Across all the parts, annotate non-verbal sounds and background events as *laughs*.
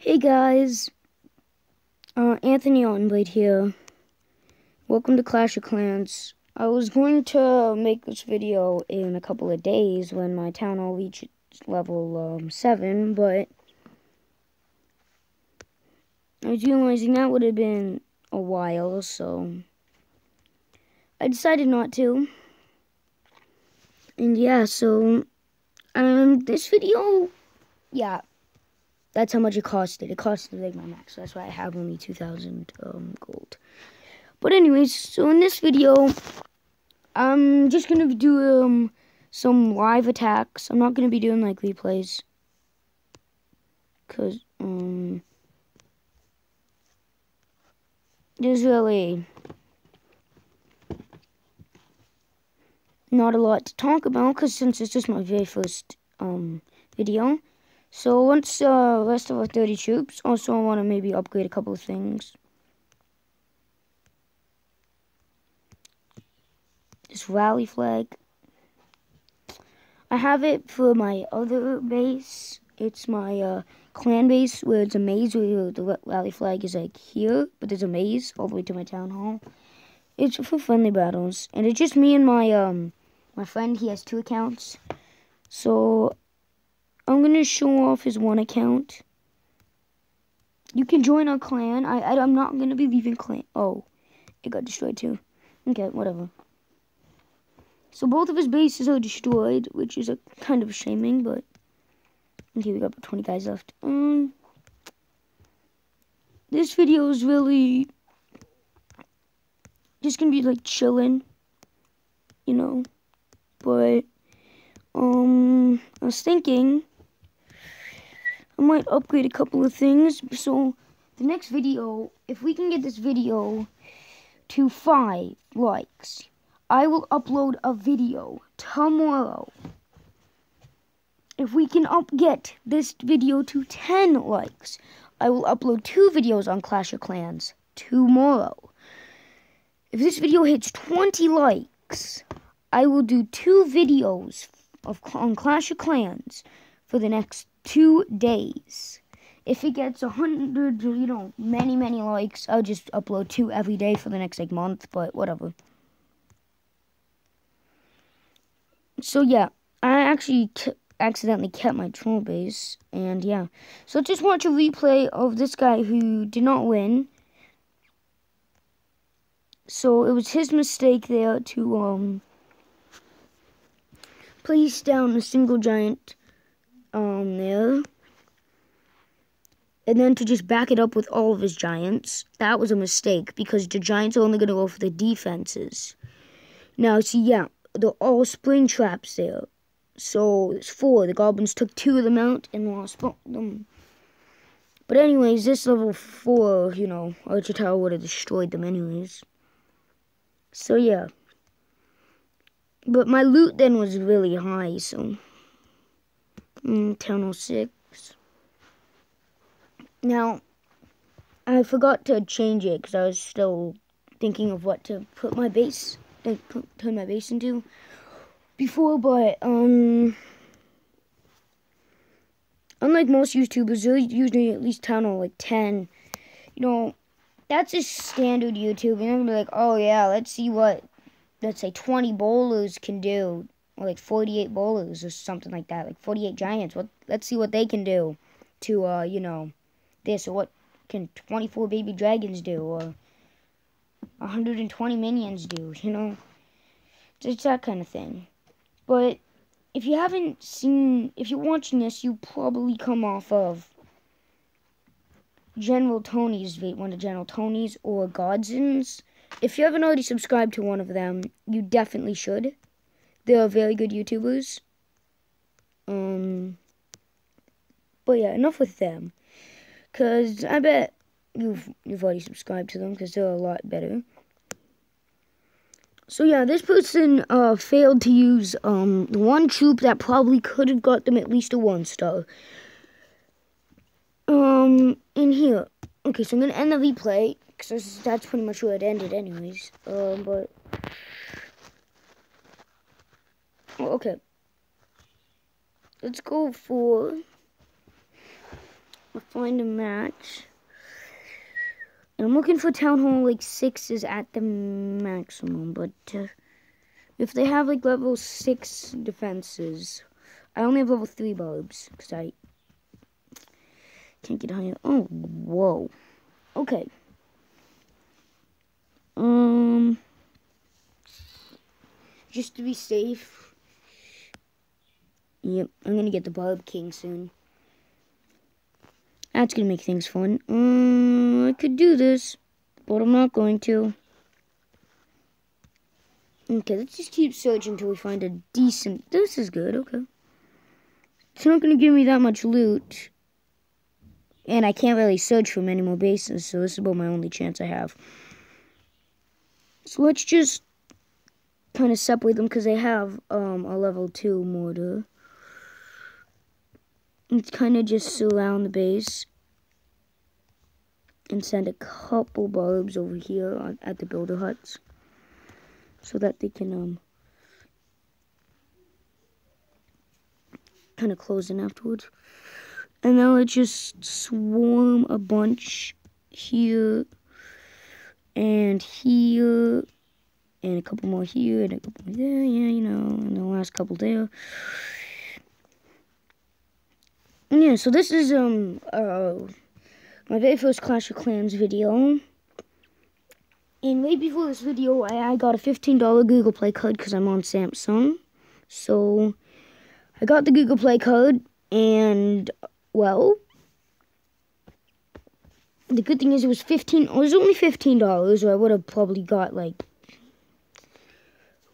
Hey guys, uh, Anthony Ottenbrite here. Welcome to Clash of Clans. I was going to make this video in a couple of days when my town hall reaches level um, 7, but I was realizing that would have been a while, so I decided not to. And yeah, so um, this video, yeah, that's how much it costed. It costed like my max, so that's why I have only 2,000 um, gold. But anyways, so in this video, I'm just gonna do um some live attacks. I'm not gonna be doing like replays, cause um there's really not a lot to talk about, cause since it's just my very first um video. So once uh, rest of our 30 troops, also I want to maybe upgrade a couple of things. This rally flag. I have it for my other base. It's my uh, clan base where it's a maze where the rally flag is like here, but there's a maze all the way to my town hall. It's for friendly battles, and it's just me and my um my friend. He has two accounts, so I'm gonna show off his one account. You can join our clan. I, I am not gonna be leaving clan. Oh, it got destroyed too. Okay, whatever. So both of his bases are destroyed, which is a kind of shaming, but okay, we got 20 guys left. Um, this video is really just gonna be like chilling, you know. But um, I was thinking I might upgrade a couple of things. So the next video, if we can get this video to five likes, I will upload a video tomorrow. If we can up get this video to 10 likes, I will upload two videos on Clash of Clans tomorrow. If this video hits 20 likes, I will do two videos of on Clash of Clans for the next two days. If it gets a hundred, you know, many, many likes, I'll just upload two every day for the next like month, but whatever. So yeah, I actually accidentally kept my troll base, and yeah. So just watch a replay of this guy who did not win. So it was his mistake there to um place down a single giant um there. And then to just back it up with all of his giants, that was a mistake because the giants are only going to go for the defenses. Now, see, yeah, they're all spring traps there. So it's four. The goblins took two of them out and lost them. But anyways, this level four, you know, Archer Tower would have destroyed them anyways. So yeah. But my loot then was really high, so mm, 1006. Now, I forgot to change it because I was still thinking of what to put my base, like turn my base into before, but um, unlike most YouTubers, they're usually at least town hall like 10. You know, that's a standard YouTube, and I'm like, oh yeah, let's see what, let's say 20 bowlers can do or like 48 bowlers or something like that, like 48 giants. What? Let's see what they can do to, uh, you know, this or what can 24 baby dragons do or 120 minions do, you know? It's that kind of thing. But if you haven't seen, if you're watching this, you probably come off of General Tony's, one of General Tony's or Godson's. If you haven't already subscribed to one of them, you definitely should. They are very good YouTubers. Um, but yeah, enough with them. Cause I bet you've you've already subscribed to them because they're a lot better. So yeah, this person uh, failed to use um, the one troop that probably could have got them at least a one star. Um, in here. Okay, so I'm gonna end the replay because that's pretty much where it ended, anyways. Um, but okay, let's go for find a match. And I'm looking for Town Hall like 6 is at the maximum, but uh, if they have like level 6 defenses, I only have level 3 barbs, because I can't get higher. Oh, whoa. Okay. Um, just to be safe. Yep, I'm gonna get the Barb King soon. That's gonna make things fun. Um, I could do this, but I'm not going to. Okay, let's just keep searching until we find a decent... This is good, okay. It's not gonna give me that much loot. And I can't really search for many more bases, so this is about my only chance I have. So let's just kind of separate them because they have um, a level 2 mortar. It's kind of just surround the base and send a couple barbs over here at the builder huts so that they can um kind of close in afterwards. And now let's just swarm a bunch here and here and a couple more here and a couple more there, yeah, you know, and the last couple there. Yeah, so this is um uh my very first Clash of Clans video. And right before this video, I, I got a $15 Google Play code because I'm on Samsung. So, I got the Google Play code, and, well, the good thing is it was 15 it was only $15, or I would have probably got, like,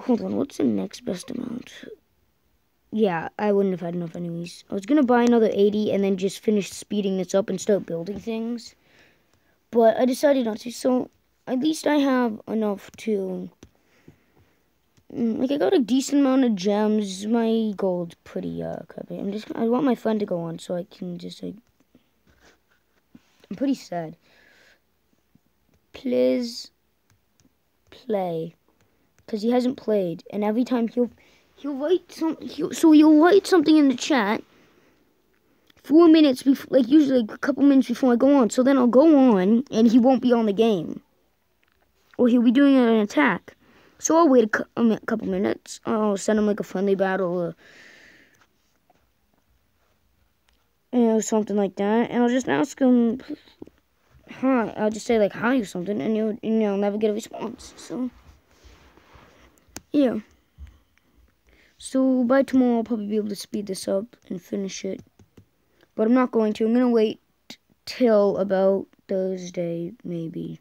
hold on, what's the next best amount? Yeah, I wouldn't have had enough anyways. I was going to buy another 80 and then just finish speeding this up and start building things. But I decided not to, so at least I have enough to... Mm, like, I got a decent amount of gems. My gold's pretty, uh, crappy. I'm just... I want my friend to go on so I can just, like... I'm pretty sad. Please play. Because he hasn't played. And every time he'll he'll write some. He'll, so he'll write something in the chat. Four minutes before, like usually a couple minutes before I go on. So then I'll go on, and he won't be on the game, or he'll be doing an attack. So I'll wait a, a couple minutes. I'll send him like a friendly battle, or you know something like that, and I'll just ask him. Hi, I'll just say like hi or something, and you'll you know never get a response. So yeah. So by tomorrow I'll probably be able to speed this up and finish it. But I'm not going to. I'm going to wait till about Thursday, maybe.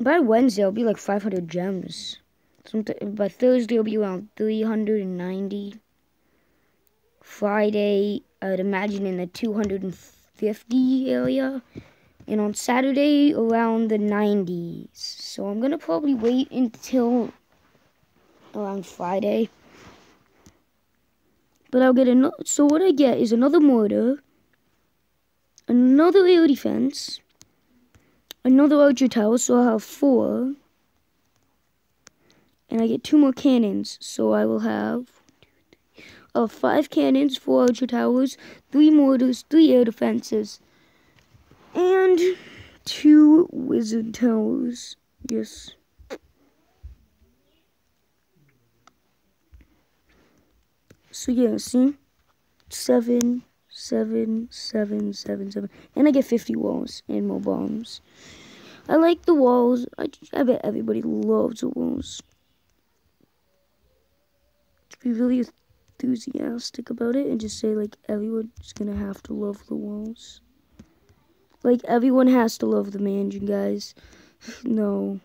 By Wednesday, I'll be like 500 gems. Sometime, by Thursday, I'll be around 390. Friday, I'd imagine in the 250 area. And on Saturday, around the 90s. So I'm going to probably wait until around Friday but I'll get another. So what I get is another mortar, another air defense, another archer tower. So I'll have four, and I get two more cannons. So I will have. Uh, five cannons, four archer towers, three mortars, three air defenses, and two wizard towers. Yes. So yeah, see? Seven, seven, seven, seven, seven. And I get 50 walls and more bombs. I like the walls. I, I bet everybody loves the walls. To be really enthusiastic about it and just say like everyone's gonna have to love the walls. Like everyone has to love the mansion, guys. *laughs* no.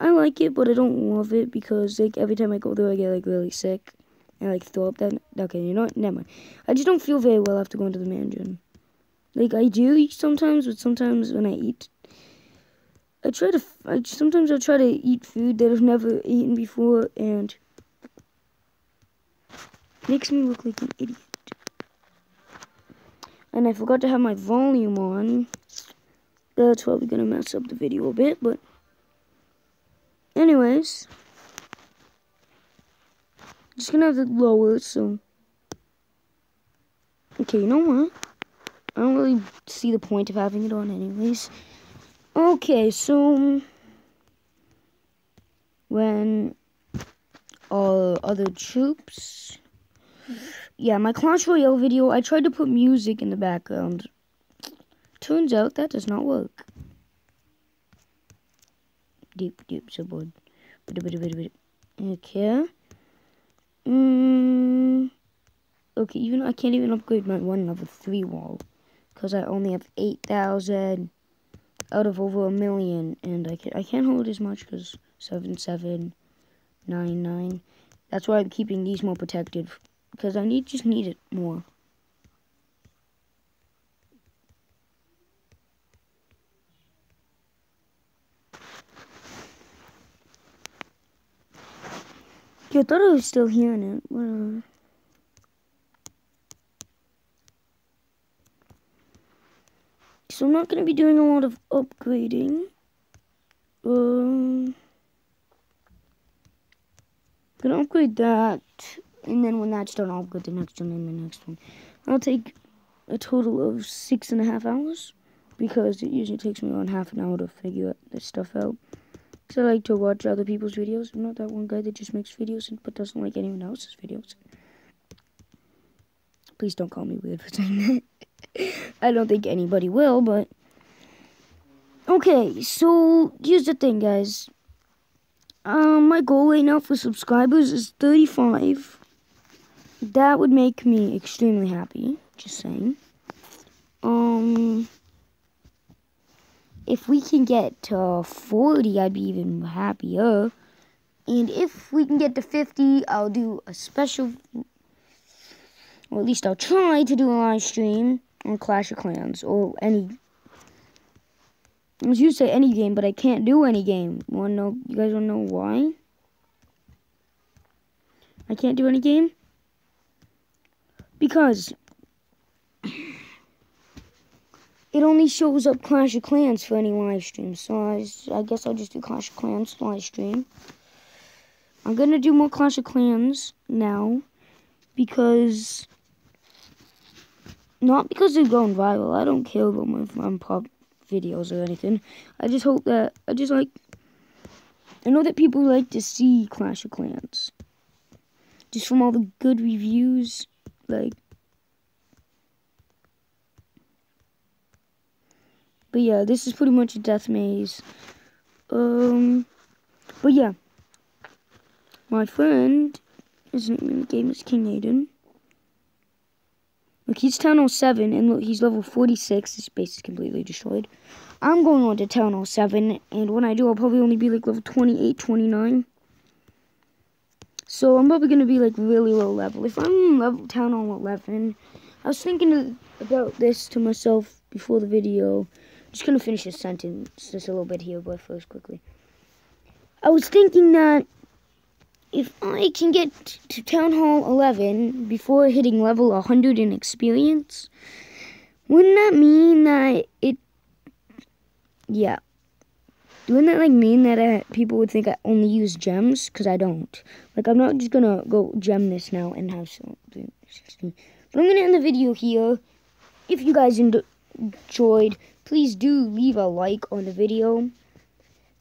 I like it, but I don't love it because like every time I go there, I get like really sick and like throw up. That okay, you know what? Never mind. I just don't feel very well after going to the mansion. Like I do eat sometimes, but sometimes when I eat, I try to. I, sometimes I try to eat food that I've never eaten before, and makes me look like an idiot. And I forgot to have my volume on. That's probably gonna mess up the video a bit, but. Anyways, I'm just gonna have to lower it so Okay, you know what? I don't really see the point of having it on anyways. Okay, so when all other troops yeah, my Clash Royale video, I tried to put music in the background. Turns out that does not work. Deep, deep, so bored. Okay. Mm, okay, even I can't even upgrade my one level three wall because I only have eight thousand out of over a million, and I can I can't hold as much because seven seven nine nine. That's why I'm keeping these more protected because I need just need it more. I thought I was still hearing it. Whatever. So I'm not going to be doing a lot of upgrading. Um, gonna upgrade that, and then when that's done, I'll upgrade the next one and the next one. I'll take a total of six and a half hours because it usually takes me around half an hour to figure this stuff out. Because I like to watch other people's videos. I'm not that one guy that just makes videos but doesn't like anyone else's videos. Please don't call me weird for saying that. *laughs* I don't think anybody will, but... Okay, so here's the thing, guys. Um, my goal right now for subscribers is 35. That would make me extremely happy, just saying. Um if we can get to 40, I'd be even happier. And if we can get to 50, I'll do a special, or at least I'll try to do a live stream on Clash of Clans or any. Used to say any game, but I can't do any game. Wanna know? You guys wanna know why? I can't do any game because it only shows up Clash of Clans for any live stream. So I, I guess I'll just do Clash of Clans live stream. I'm to do more Clash of Clans now because not because they're going viral. I don't care about my I'm pop videos or anything. I just hope that I just like I know that people like to see Clash of Clans. Just from all the good reviews like But yeah, this is pretty much a death maze. Um, but yeah. My friend, his game is King Aiden. Look, he's Town 07, and look, he's level 46. His base is completely destroyed. I'm going on to Town 07, and when I do, I'll probably only be like level 28, 29. So I'm probably going to be like really low level. If I'm level Town 11, I was thinking about this to myself before the video just gonna finish this sentence just a little bit here, but first quickly. I was thinking that if I can get to Town Hall 11 before hitting level 100 in experience, wouldn't that mean that it, yeah, wouldn't that like mean that I, people would think I only use gems? Because I don't. Like, I'm not just gonna go gem this now and have something. But I'm gonna end the video here. If you guys enjoyed, please do leave a like on the video.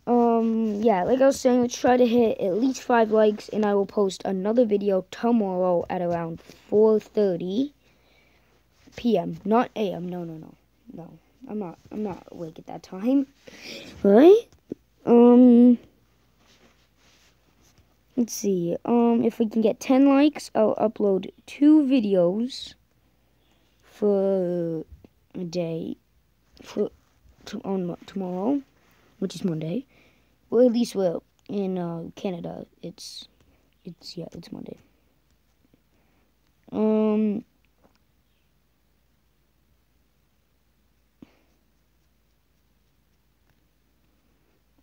Um, yeah, like I was saying, let's try to hit at least five likes, and I will post another video tomorrow at around 4.30 p.m. Not a.m. No, no, no. No, I'm not, I'm not awake at that time. Right? Um, let's see. Um, if we can get 10 likes, I'll upload two videos for a day for to, on tomorrow, which is Monday. Well, at least well in uh, Canada, it's it's yeah, it's Monday. Um.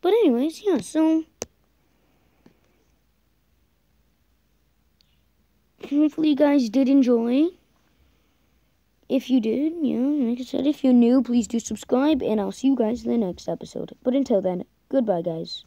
But anyways, yeah, so hopefully you guys did enjoy if you did, yeah, like I said, if you're new, please do subscribe, and I'll see you guys in the next episode. But until then, goodbye, guys.